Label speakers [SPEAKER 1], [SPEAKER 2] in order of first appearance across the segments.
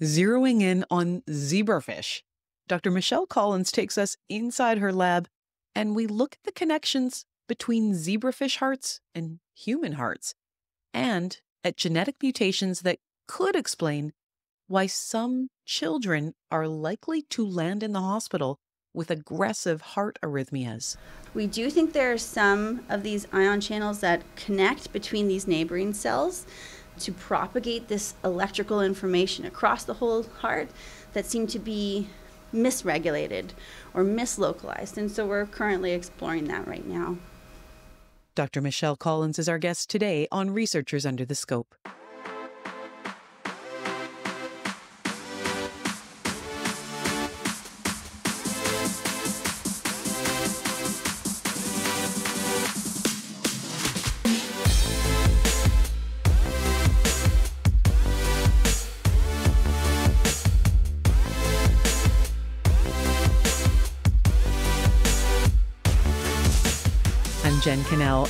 [SPEAKER 1] zeroing in on zebrafish. Dr. Michelle Collins takes us inside her lab and we look at the connections between zebrafish hearts and human hearts and at genetic mutations that could explain why some children are likely to land in the hospital with aggressive heart arrhythmias.
[SPEAKER 2] We do think there are some of these ion channels that connect between these neighboring cells to propagate this electrical information across the whole heart that seem to be misregulated or mislocalized. And so we're currently exploring that right now.
[SPEAKER 1] Dr. Michelle Collins is our guest today on Researchers Under the Scope.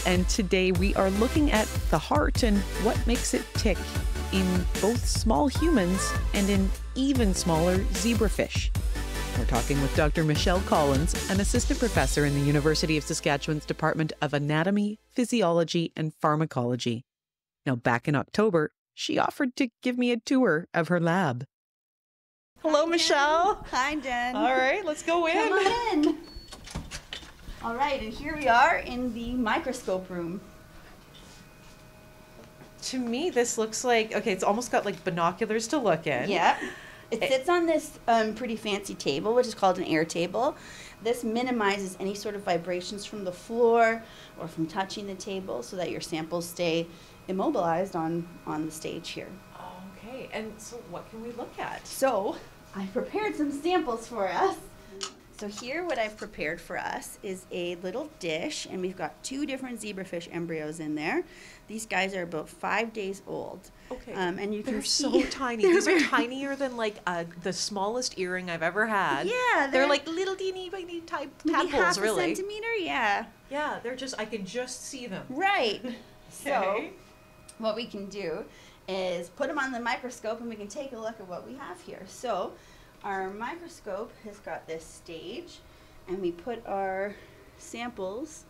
[SPEAKER 1] And today we are looking at the heart and what makes it tick in both small humans and in even smaller zebrafish. We're talking with Dr. Michelle Collins, an assistant professor in the University of Saskatchewan's Department of Anatomy, Physiology, and Pharmacology. Now, back in October, she offered to give me a tour of her lab. Hello,
[SPEAKER 2] Hi,
[SPEAKER 1] Michelle.
[SPEAKER 2] Hi, Jen.
[SPEAKER 1] All right, let's go in.
[SPEAKER 2] Come on in. All right, and here we are in the microscope room.
[SPEAKER 1] To me, this looks like okay. It's almost got like binoculars to look in.
[SPEAKER 2] Yeah. It sits on this um, pretty fancy table, which is called an air table. This minimizes any sort of vibrations from the floor or from touching the table so that your samples stay immobilized on, on the stage here.
[SPEAKER 1] Okay, and so what can we look at?
[SPEAKER 2] So, I prepared some samples for us. So here what I've prepared for us is a little dish, and we've got two different zebrafish embryos in there. These guys are about five days old.
[SPEAKER 3] Okay.
[SPEAKER 2] Um, and you
[SPEAKER 3] They're
[SPEAKER 2] can
[SPEAKER 3] so
[SPEAKER 2] see
[SPEAKER 3] tiny.
[SPEAKER 2] they're
[SPEAKER 3] These are tinier than like uh, the smallest earring I've ever had.
[SPEAKER 2] Yeah,
[SPEAKER 3] they're,
[SPEAKER 2] they're-
[SPEAKER 3] like little teeny tiny type tadpoles,
[SPEAKER 2] half
[SPEAKER 3] really.
[SPEAKER 2] a centimeter. Yeah.
[SPEAKER 3] Yeah, they're just I can just see them.
[SPEAKER 2] Right. So what we can do is put them on the microscope, and we can take a look at what we have here. So our microscope has got this stage, and we put our samples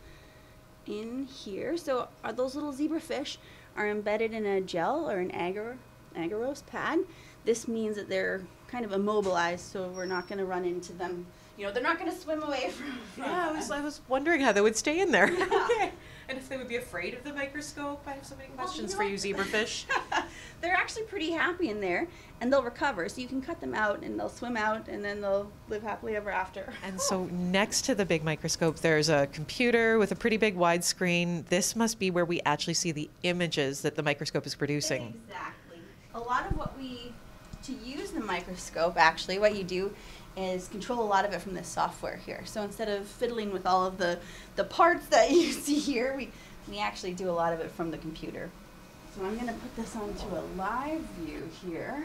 [SPEAKER 2] in here. So are those little zebrafish are embedded in a gel or an agar agarose pad. This means that they're kind of immobilized, so we're not going to run into them. You know, they're not going to swim away from. from
[SPEAKER 3] Yeah, I was. I was wondering how they would stay in there.
[SPEAKER 2] Yeah.
[SPEAKER 3] okay. And if they would be afraid of the microscope, I have so many
[SPEAKER 2] Well, you
[SPEAKER 3] questions
[SPEAKER 2] know
[SPEAKER 3] for you, zebrafish.
[SPEAKER 2] they're actually pretty happy in there and they'll recover. So you can cut them out and they'll swim out and then they'll live happily ever after.
[SPEAKER 3] And so next to the big microscope, there's a computer with a pretty big widescreen. This must be where we actually see the images that the microscope is producing.
[SPEAKER 2] Exactly. A lot of what we, to use the microscope, actually, what you do is control a lot of it from this software here. So instead of fiddling with all of the, the parts that you see here, we, we actually do a lot of it from the computer. So I'm going to put this onto a live view here.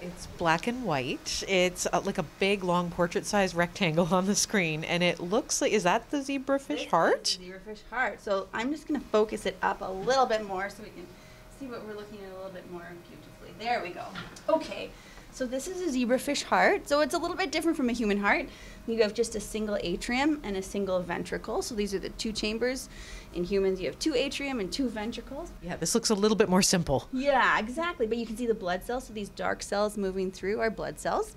[SPEAKER 3] It's black and white. It's uh, like a big, long portrait-sized rectangle on the screen, and it looks like is that the zebrafish
[SPEAKER 2] is
[SPEAKER 3] heart?
[SPEAKER 2] the Zebrafish heart. So I'm just going to focus it up a little bit more so we can see what we're looking at a little bit more beautifully. There we go. Okay. So this is a zebrafish heart. So it's a little bit different from a human heart. You have just a single atrium and a single ventricle. So these are the two chambers. In humans, you have two atrium and two ventricles.
[SPEAKER 3] Yeah, this looks a little bit more simple.
[SPEAKER 2] Yeah, exactly. But you can see the blood cells. So these dark cells moving through are blood cells.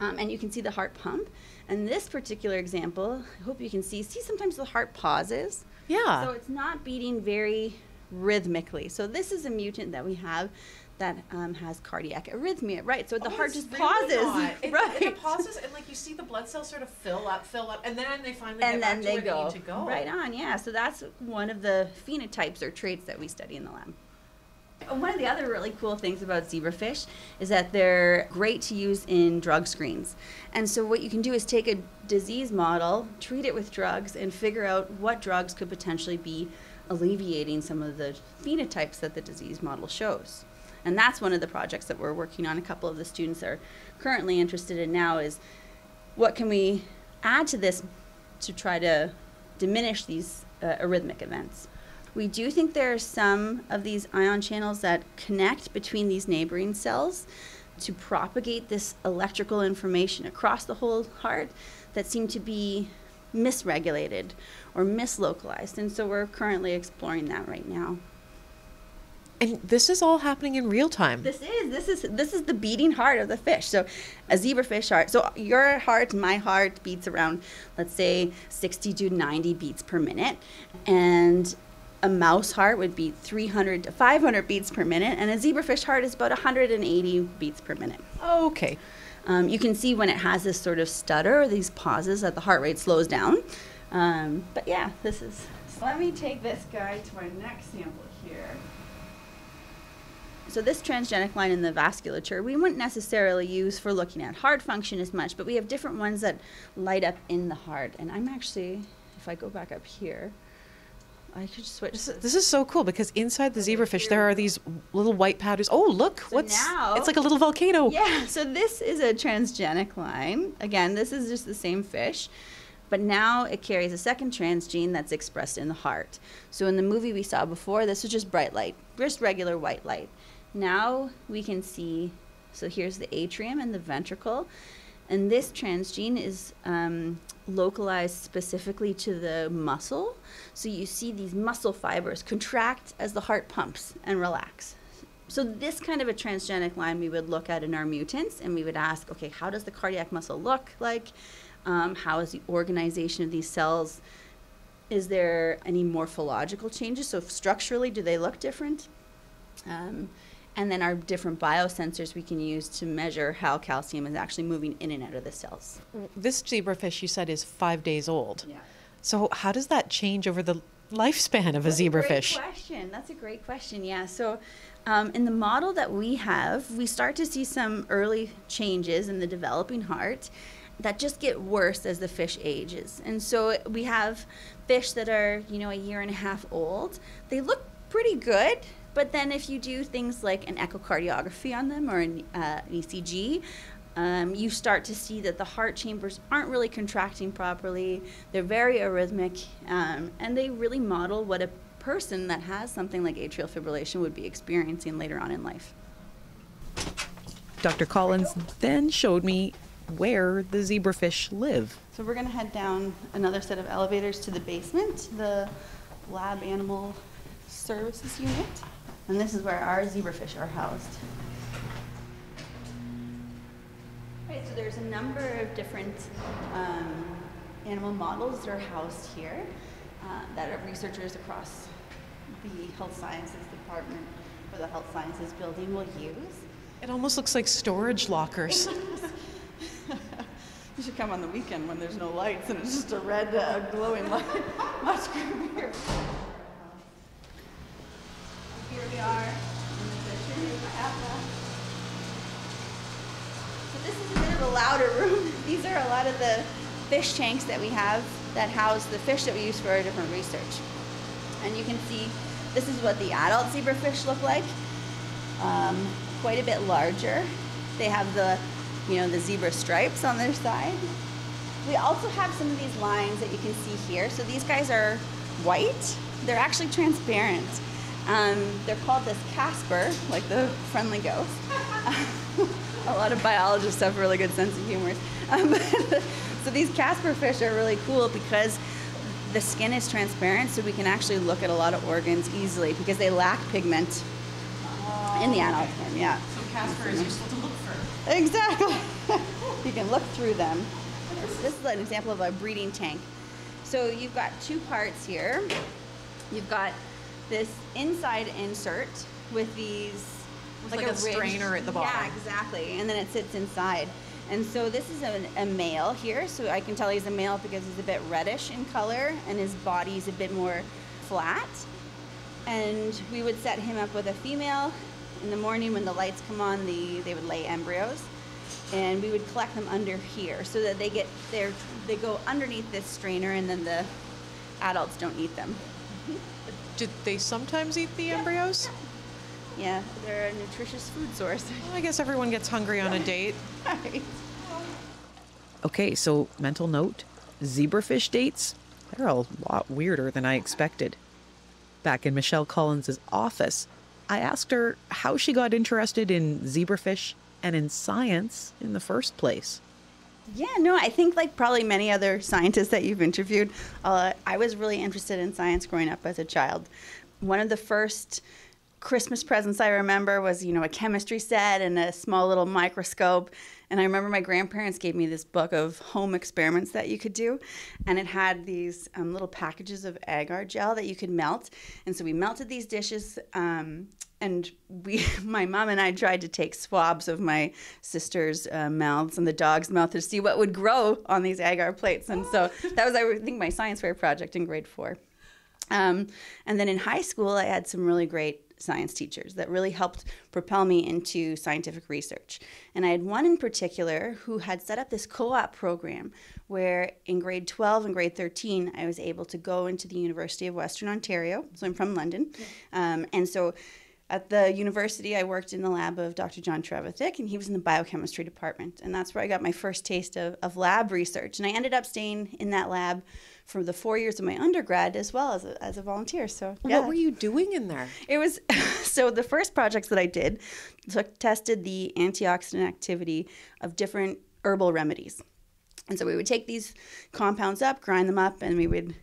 [SPEAKER 2] Um, and you can see the heart pump. And this particular example, I hope you can see, see sometimes the heart pauses.
[SPEAKER 3] Yeah.
[SPEAKER 2] So it's not beating very rhythmically. So this is a mutant that we have that um, has cardiac arrhythmia, right? So the
[SPEAKER 3] Oh,
[SPEAKER 2] heart just
[SPEAKER 3] really
[SPEAKER 2] pauses.
[SPEAKER 3] It,
[SPEAKER 2] right?
[SPEAKER 3] It pauses, and like you see the blood cells sort of fill up, fill up, and then they finally
[SPEAKER 2] and
[SPEAKER 3] get
[SPEAKER 2] then they go.
[SPEAKER 3] they need to go.
[SPEAKER 2] Right on, yeah. So that's one of the phenotypes or traits that we study in the lab. One of the other really cool things about zebrafish is that they're great to use in drug screens. And so what you can do is take a disease model, treat it with drugs, and figure out what drugs could potentially be alleviating some of the phenotypes that the disease model shows. And that's one of the projects that we're working on. A couple of the students are currently interested in now is what can we add to this to try to diminish these uh, arrhythmic events? We do think there are some of these ion channels that connect between these neighboring cells to propagate this electrical information across the whole heart that seem to be misregulated or mislocalized. And so we're currently exploring that right now.
[SPEAKER 3] And this is all happening in real time.
[SPEAKER 2] This is this is this is the beating heart of the fish. So a zebrafish heart. So your heart, my heart beats around let's say 60 to 90 beats per minute and a mouse heart would be 300 to 500 beats per minute and a zebrafish heart is about 180 beats per minute.
[SPEAKER 3] Okay.
[SPEAKER 2] Um, you can see when it has this sort of stutter, or these pauses, that the heart rate slows down. Um, but yeah, this is. So let me take this guy to our next sample here. So this transgenic line in the vasculature, we wouldn't necessarily use for looking at heart function as much, but we have different ones that light up in the heart. And I'm actually, if I go back up here, I could switch.
[SPEAKER 3] This, this is so cool because inside the zebrafish there are these little white powders. Oh, look,
[SPEAKER 2] So
[SPEAKER 3] what's
[SPEAKER 2] now-
[SPEAKER 3] it's like a little volcano.
[SPEAKER 2] Yeah, so this is a transgenic line. Again, this is just the same fish, but now it carries a second transgene that's expressed in the heart. So in the movie we saw before, this was just bright light, just regular white light. Now we can see, so here's the atrium and the ventricle, and this transgene is um, localized specifically to the muscle. So you see these muscle fibers contract as the heart pumps and relax. So this kind of a transgenic line we would look at in our mutants, and we would ask, okay, how does the cardiac muscle look like? Um, how is the organization of these cells? Is there any morphological changes? So structurally, do they look different? Um, and then our different biosensors we can use to measure how calcium is actually moving in and out of the cells.
[SPEAKER 3] This zebrafish you said is five days old.
[SPEAKER 2] Yeah.
[SPEAKER 3] So how does that change over the lifespan of a
[SPEAKER 2] That's
[SPEAKER 3] zebrafish?
[SPEAKER 2] great question. That's a great question. Yeah. So, um, in the model that we have, we start to see some early changes in the developing heart that just get worse as the fish ages. And so we have fish that are, you know, a year and a half old. They look pretty good. But then, if you do things like an echocardiography on them or an, uh, an ECG, um, you start to see that the heart chambers aren't really contracting properly. They're very arrhythmic, um, and they really model what a person that has something like atrial fibrillation would be experiencing later on in life.
[SPEAKER 1] Dr. Collins then showed me where the zebrafish live.
[SPEAKER 2] So we're going to head down another set of elevators to the basement, the lab animal services unit, and this is where our zebrafish are housed. Right, so there's a number of different um, animal models that are housed here uh, that our researchers across the health sciences department or the health sciences building will use.
[SPEAKER 3] It almost looks like storage lockers.
[SPEAKER 2] You should come on the weekend when there's no lights and it's just a red uh, glowing light. Much creepier. Are the have. So this is a bit of a louder room. These are a lot of the fish tanks that we have that house the fish that we use for our different research. And you can see this is what the adult zebrafish look like. Um, quite a bit larger. They have the, you know, the zebra stripes on their side. We also have some of these lines that you can see here. So these guys are white. They're actually transparent. Um, they're called this Casper, like the friendly ghost. a lot of biologists have a really good sense of humor. Um, so these Casper fish are really cool because the skin is transparent, so we can actually look at a lot of organs easily because they lack pigment in the adult form. Yeah.
[SPEAKER 3] So Casper is useful to look for.
[SPEAKER 2] Exactly. you can look through them. This is an example of a breeding tank. So you've got two parts here. You've got this inside insert with these
[SPEAKER 3] With like a
[SPEAKER 2] ridge-
[SPEAKER 3] strainer at the bottom.
[SPEAKER 2] Yeah, exactly. And then it sits inside. And so this is a, a male here. So I can tell he's a male because he's a bit reddish in color and his body's a bit more flat. And we would set him up with a female. In the morning when the lights come on, the, they would lay embryos. And we would collect them under here so that they get their, they go underneath this strainer and then the adults don't eat them. Mm-hmm.
[SPEAKER 3] Did they sometimes eat the embryos?
[SPEAKER 2] Yeah, they're a nutritious food source.
[SPEAKER 3] Well, I guess everyone gets hungry on a date.
[SPEAKER 2] Right.
[SPEAKER 1] Okay, so mental note zebrafish dates, they're a lot weirder than I expected. Back in Michelle Collins' office, I asked her how she got interested in zebrafish and in science in the first place.
[SPEAKER 2] Yeah, no, I think like probably many other scientists that you've interviewed, uh, I was really interested in science growing up as a child. One of the first Christmas presents I remember was, you know, a chemistry set and a small little microscope. And I remember my grandparents gave me this book of home experiments that you could do. And it had these um, little packages of agar gel that you could melt. And so we melted these dishes. Um, and we, my mom and I tried to take swabs of my sister's uh, mouths and the dog's mouth to see what would grow on these agar plates. And so that was, I think, my science fair project in grade four. Um, and then in high school, I had some really great science teachers that really helped propel me into scientific research. And I had one in particular who had set up this co op program where in grade 12 and grade 13, I was able to go into the University of Western Ontario. So I'm from London. Um, and so at the university, I worked in the lab of Dr. John Trevithick, and he was in the biochemistry department. And that's where I got my first taste of, of lab research. And I ended up staying in that lab for the four years of my undergrad as well as a, as a volunteer. So
[SPEAKER 4] yeah. what were you doing in there?
[SPEAKER 2] It was so the first projects that I did took, tested the antioxidant activity of different herbal remedies. And so we would take these compounds up, grind them up, and we would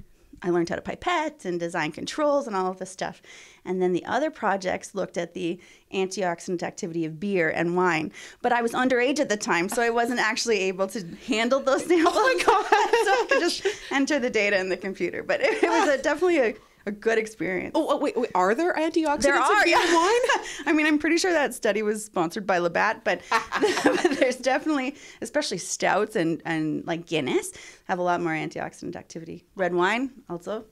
[SPEAKER 2] I learned how to pipette and design controls and all of this stuff. And then the other projects looked at the antioxidant activity of beer and wine. But I was underage at the time, so I wasn't actually able to handle those samples. Oh my god! so I could just enter the data in the computer. But it, it was a, definitely a a good experience.
[SPEAKER 4] Oh, oh, wait, wait, are there antioxidants
[SPEAKER 2] there are,
[SPEAKER 4] in yeah. wine?
[SPEAKER 2] I mean, I'm pretty sure that study was sponsored by Labatt, but there's definitely, especially stouts and, and like Guinness, have a lot more antioxidant activity. Red wine also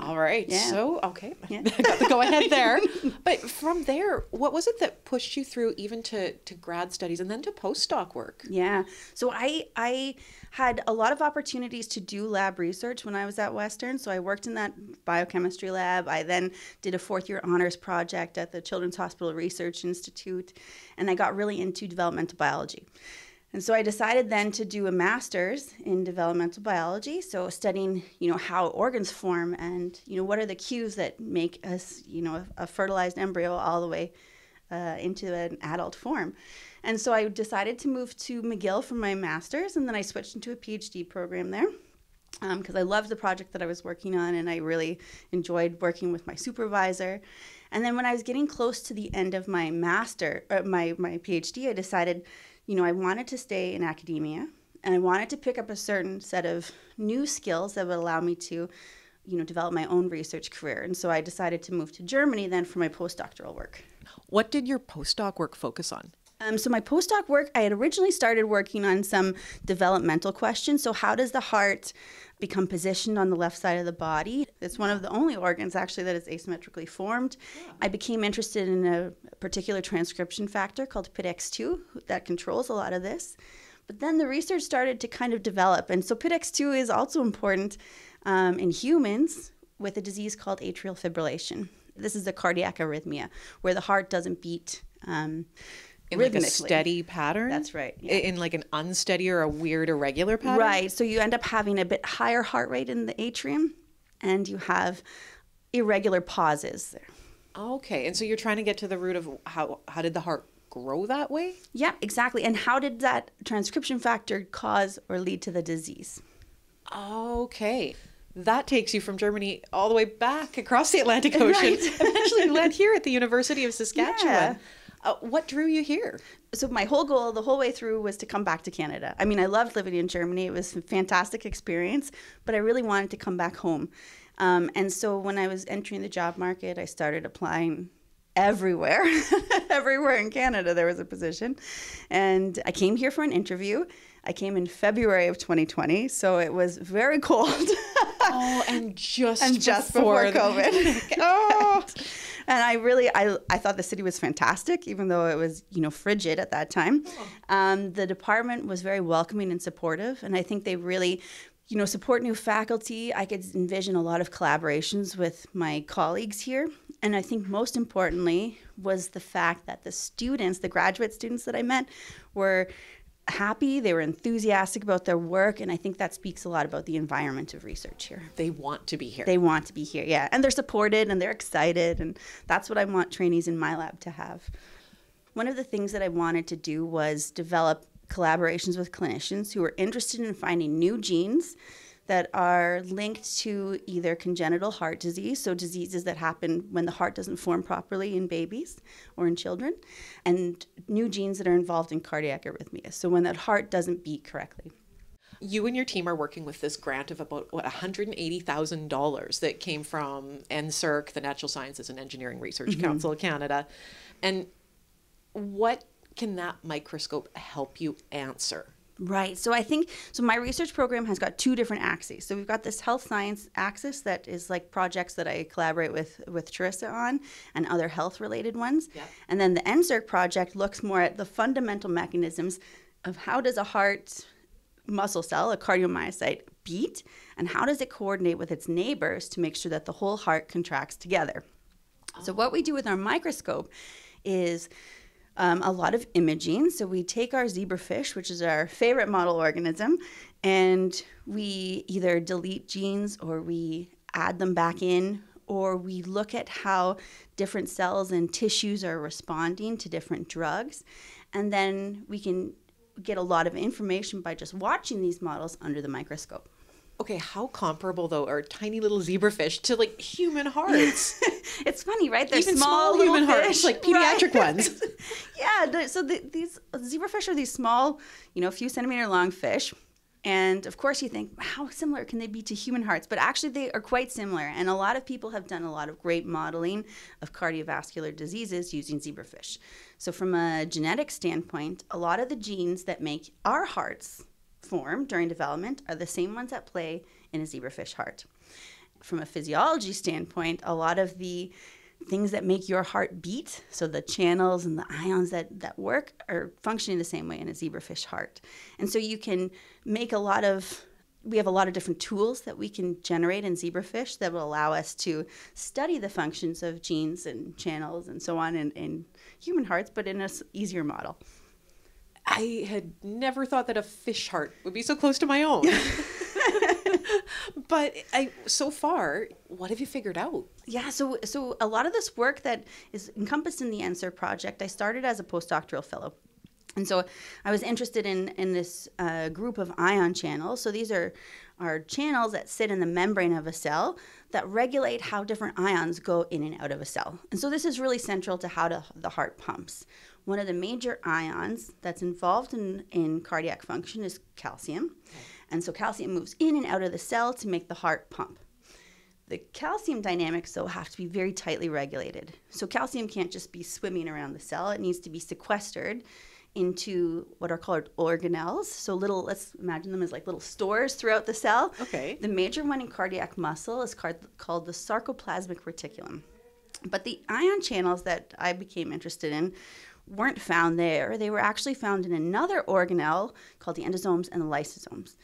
[SPEAKER 4] all right. Yeah. So, okay. Yeah. Go ahead there. but from there, what was it that pushed you through even to, to grad studies and then to postdoc work?
[SPEAKER 2] Yeah. So I I had a lot of opportunities to do lab research when I was at Western. So I worked in that biochemistry lab. I then did a fourth year honors project at the Children's Hospital Research Institute, and I got really into developmental biology. And so I decided then to do a master's in developmental biology, so studying, you know, how organs form and, you know, what are the cues that make us, you know, a, fertilized embryo all the way uh, into an adult form. And so I decided to move to McGill for my master's, and then I switched into a PhD program there because um, I loved the project that I was working on, and I really enjoyed working with my supervisor. And then when I was getting close to the end of my master, uh, my my PhD, I decided you know, I wanted to stay in academia and I wanted to pick up a certain set of new skills that would allow me to, you know, develop my own research career. And so I decided to move to Germany then for my postdoctoral work.
[SPEAKER 4] What did your postdoc work focus on?
[SPEAKER 2] Um, so my postdoc work, I had originally started working on some developmental questions. So how does the heart become positioned on the left side of the body? It's one of the only organs actually that is asymmetrically formed. Yeah. I became interested in a particular transcription factor called PITX2 that controls a lot of this. But then the research started to kind of develop, and so PITX2 is also important um, in humans with a disease called atrial fibrillation. This is a cardiac arrhythmia where the heart doesn't beat. Um,
[SPEAKER 4] in like a steady pattern.
[SPEAKER 2] That's right.
[SPEAKER 4] Yeah. In like an unsteady or a weird irregular pattern.
[SPEAKER 2] Right. So you end up having a bit higher heart rate in the atrium, and you have irregular pauses there.
[SPEAKER 4] Okay, and so you're trying to get to the root of how how did the heart grow that way?
[SPEAKER 2] Yeah, exactly. And how did that transcription factor cause or lead to the disease?
[SPEAKER 4] Okay. That takes you from Germany all the way back across the Atlantic Ocean. Right. Eventually, you land here at the University of Saskatchewan. Yeah. Uh, what drew you here?
[SPEAKER 2] So my whole goal the whole way through was to come back to Canada. I mean, I loved living in Germany. It was a fantastic experience, but I really wanted to come back home. Um, and so when I was entering the job market, I started applying everywhere. everywhere in Canada there was a position. And I came here for an interview. I came in February of 2020, so it was very cold.
[SPEAKER 4] oh, and just
[SPEAKER 2] and just before, before COVID. oh. And I really I, I thought the city was fantastic, even though it was you know frigid at that time. Oh. Um, the department was very welcoming and supportive, and I think they really you know support new faculty. I could envision a lot of collaborations with my colleagues here, and I think most importantly was the fact that the students, the graduate students that I met, were happy, they were enthusiastic about their work, and I think that speaks a lot about the environment of research here.
[SPEAKER 3] They want to be here.
[SPEAKER 2] They want to be here, yeah. And they're supported and they're excited, and that's what I want trainees in my lab to have. One of the things that I wanted to do was develop collaborations with clinicians who are interested in finding new genes that are linked to either congenital heart disease, so diseases that happen when the heart doesn't form properly in babies or in children, and new genes that are involved in cardiac arrhythmia, so when that heart doesn't beat correctly.
[SPEAKER 3] You and your team are working with this grant of about what $180,000 that came from NSERC, the Natural Sciences and Engineering Research mm-hmm. Council of Canada. And what can that microscope help you answer?
[SPEAKER 2] Right. So I think so my research program has got two different axes. So we've got this health science axis that is like projects that I collaborate with with Teresa on and other health related ones. Yep. And then the NSERC project looks more at the fundamental mechanisms of how does a heart muscle cell, a cardiomyocyte, beat and how does it coordinate with its neighbors to make sure that the whole heart contracts together. Oh. So what we do with our microscope is um, a lot of imaging. So we take our zebrafish, which is our favorite model organism, and we either delete genes or we add them back in, or we look at how different cells and tissues are responding to different drugs. And then we can get a lot of information by just watching these models under the microscope.
[SPEAKER 3] Okay, how comparable though are tiny little zebrafish to like human hearts?
[SPEAKER 2] it's funny, right? They're
[SPEAKER 3] Even
[SPEAKER 2] small,
[SPEAKER 3] small human
[SPEAKER 2] fish,
[SPEAKER 3] hearts, like pediatric right? ones.
[SPEAKER 2] yeah, so the, these zebrafish are these small, you know, a few centimeter long fish. And of course, you think, how similar can they be to human hearts? But actually, they are quite similar. And a lot of people have done a lot of great modeling of cardiovascular diseases using zebrafish. So, from a genetic standpoint, a lot of the genes that make our hearts form during development are the same ones at play in a zebrafish heart. From a physiology standpoint, a lot of the things that make your heart beat, so the channels and the ions that, that work, are functioning the same way in a zebrafish heart. And so you can make a lot of we have a lot of different tools that we can generate in zebrafish that will allow us to study the functions of genes and channels and so on in, in human hearts, but in an easier model.
[SPEAKER 3] I had never thought that a fish heart would be so close to my own. but I so far, what have you figured out?
[SPEAKER 2] Yeah, so so a lot of this work that is encompassed in the NSERC project, I started as a postdoctoral fellow. And so I was interested in, in this uh, group of ion channels. So these are, are channels that sit in the membrane of a cell that regulate how different ions go in and out of a cell. And so this is really central to how to, the heart pumps. One of the major ions that's involved in, in cardiac function is calcium. Okay. And so calcium moves in and out of the cell to make the heart pump. The calcium dynamics, though, have to be very tightly regulated. So calcium can't just be swimming around the cell, it needs to be sequestered into what are called organelles. So little, let's imagine them as like little stores throughout the cell.
[SPEAKER 3] Okay.
[SPEAKER 2] The major one in cardiac muscle is called, called the sarcoplasmic reticulum. But the ion channels that I became interested in weren't found there. They were actually found in another organelle called the endosomes and the lysosomes.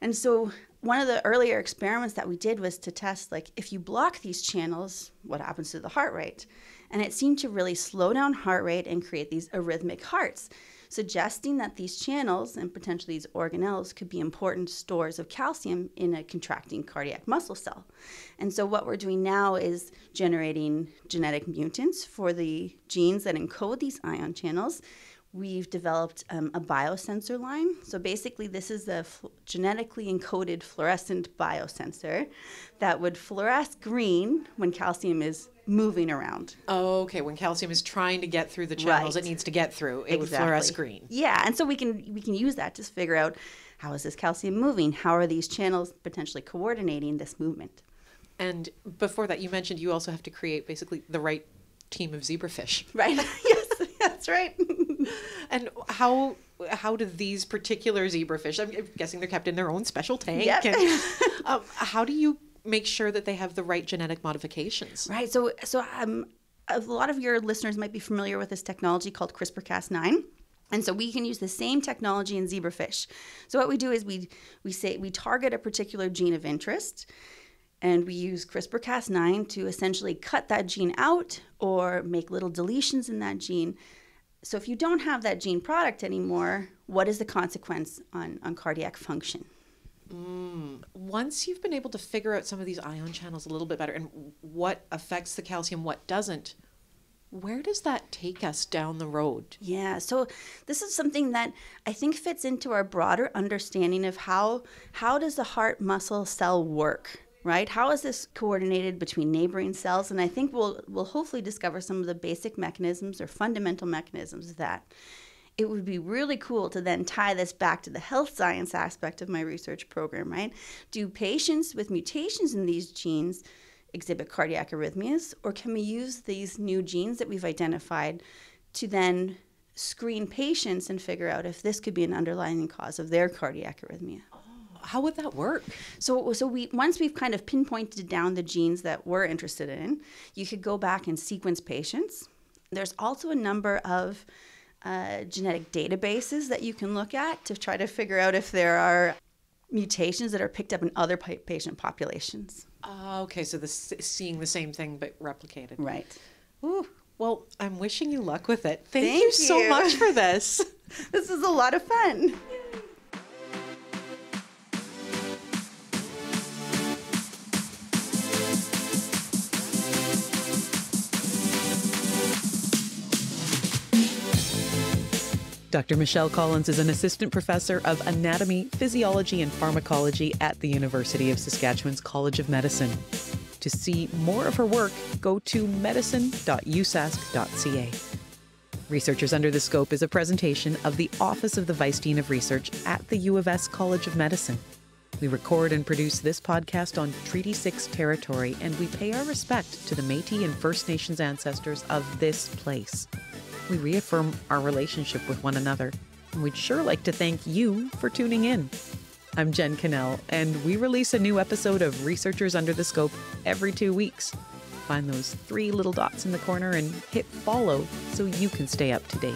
[SPEAKER 2] And so one of the earlier experiments that we did was to test like if you block these channels, what happens to the heart rate? And it seemed to really slow down heart rate and create these arrhythmic hearts suggesting that these channels and potentially these organelles could be important stores of calcium in a contracting cardiac muscle cell. And so, what we're doing now is generating genetic mutants for the genes that encode these ion channels. We've developed um, a biosensor line. So basically, this is a f- genetically encoded fluorescent biosensor that would fluoresce green when calcium is moving around.
[SPEAKER 3] Oh, okay. When calcium is trying to get through the channels right. it needs to get through, it exactly. would fluoresce green.
[SPEAKER 2] Yeah, and so we can we can use that to figure out how is this calcium moving? How are these channels potentially coordinating this movement?
[SPEAKER 3] And before that, you mentioned you also have to create basically the right team of zebrafish.
[SPEAKER 2] Right. that's right.
[SPEAKER 3] and how how do these particular zebrafish? I'm guessing they're kept in their own special tank. Yep. And, um, how do you make sure that they have the right genetic modifications.
[SPEAKER 2] Right. So, so um, a lot of your listeners might be familiar with this technology called CRISPR-Cas9. And so we can use the same technology in zebrafish. So what we do is we we say we target a particular gene of interest and we use CRISPR-Cas9 to essentially cut that gene out or make little deletions in that gene. So if you don't have that gene product anymore, what is the consequence on, on cardiac function?
[SPEAKER 5] Mm, once you've been able to figure out some of these ion channels a little bit better and what affects the calcium, what doesn't, where does that take us down the road?
[SPEAKER 2] Yeah, so this is something that I think fits into our broader understanding of how how does the heart muscle cell work, right? How is this coordinated between neighboring cells? And I think we'll we'll hopefully discover some of the basic mechanisms or fundamental mechanisms of that. It would be really cool to then tie this back to the health science aspect of my research program, right? Do patients with mutations in these genes exhibit cardiac arrhythmias, or can we use these new genes that we've identified to then screen patients and figure out if this could be an underlying cause of their cardiac arrhythmia?
[SPEAKER 5] How would that work?
[SPEAKER 2] So, so we once we've kind of pinpointed down the genes that we're interested in, you could go back and sequence patients. There's also a number of uh, genetic databases that you can look at to try to figure out if there are mutations that are picked up in other patient populations.
[SPEAKER 5] Uh, okay, so the seeing the same thing but replicated.
[SPEAKER 2] Right.
[SPEAKER 5] Ooh, well, I'm wishing you luck with it. Thank,
[SPEAKER 2] Thank
[SPEAKER 5] you so much for this.
[SPEAKER 2] This is a lot of fun.
[SPEAKER 3] Dr. Michelle Collins is an assistant professor of anatomy, physiology, and pharmacology at the University of Saskatchewan's College of Medicine. To see more of her work, go to medicine.usask.ca. Researchers Under the Scope is a presentation of the Office of the Vice Dean of Research at the U of S College of Medicine. We record and produce this podcast on Treaty 6 territory, and we pay our respect to the Metis and First Nations ancestors of this place. We reaffirm our relationship with one another, and we'd sure like to thank you for tuning in. I'm Jen Cannell, and we release a new episode of Researchers Under the Scope every two weeks. Find those three little dots in the corner and hit follow so you can stay up to date.